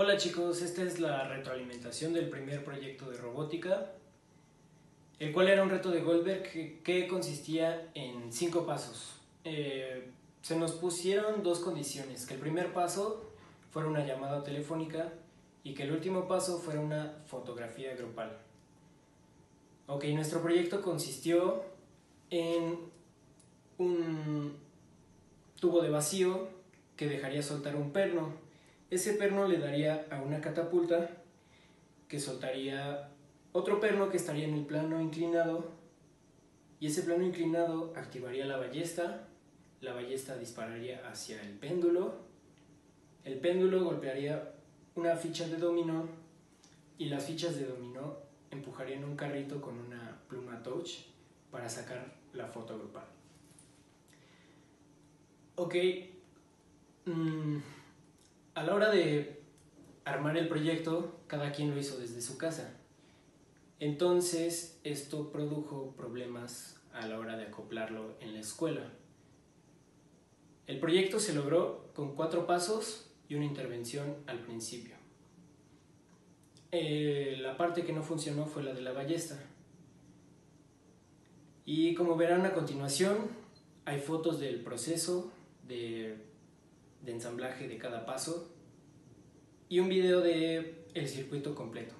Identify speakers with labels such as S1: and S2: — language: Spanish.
S1: Hola chicos, esta es la retroalimentación del primer proyecto de robótica, el cual era un reto de Goldberg que, consistía en cinco pasos. Eh, se nos pusieron dos condiciones, que el primer paso fuera una llamada telefónica y que el último paso fuera una fotografía grupal. Ok, nuestro proyecto consistió en un tubo de vacío que dejaría soltar un perno ese perno le daría a una catapulta que soltaría otro perno que estaría en el plano inclinado y ese plano inclinado activaría la ballesta, la ballesta dispararía hacia el péndulo, el péndulo golpearía una ficha de dominó y las fichas de dominó empujarían un carrito con una pluma touch para sacar la foto grupal. Ok. Mm, a la hora de armar el proyecto, cada quien lo hizo desde su casa. Entonces, esto produjo problemas a la hora de acoplarlo en la escuela. El proyecto se logró con cuatro pasos y una intervención al principio. Eh, la parte que no funcionó fue la de la ballesta. Y como verán a continuación, hay fotos del proceso de de ensamblaje de cada paso y un video de el circuito completo.